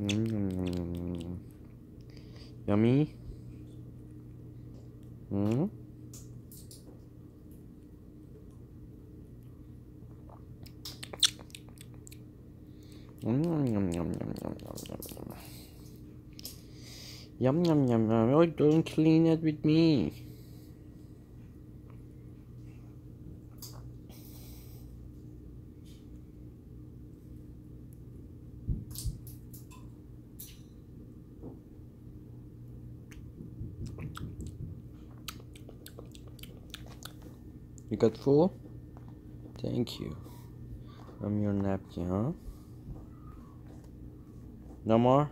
Mm -hmm. Yummy. Hmm? Yum yum yum yum yum yum yum yum yum yum yum. Why don't clean it with me? You got full? Thank you. I'm your napkin, huh? No more?